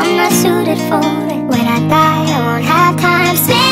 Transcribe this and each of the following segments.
I'm not suited for it. When I die, I won't have time. Spent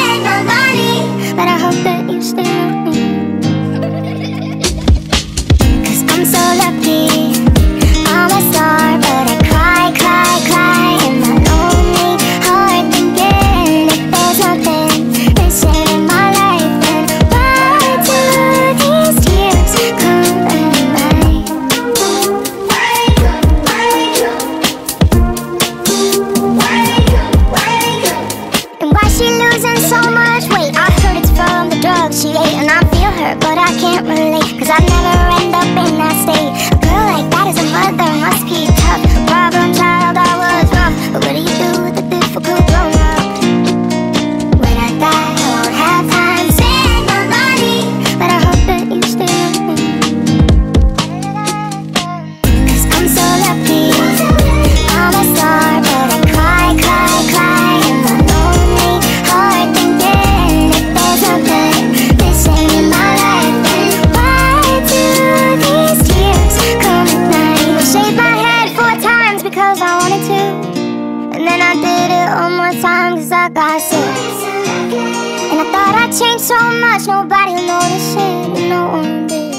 so much, nobody noticed it, no one did.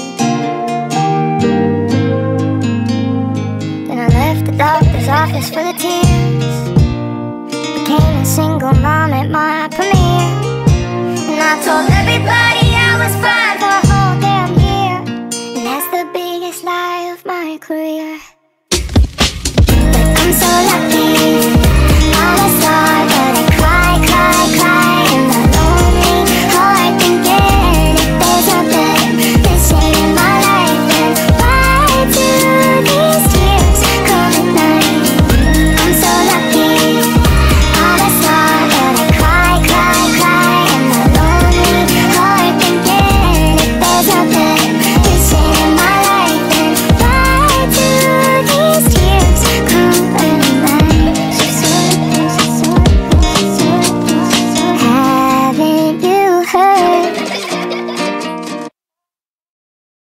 Then I left the doctor's office for the tears. Became a single mom at my premiere. And I told everybody I was fine for a whole damn year. And that's the biggest lie of my career. But I'm so lucky.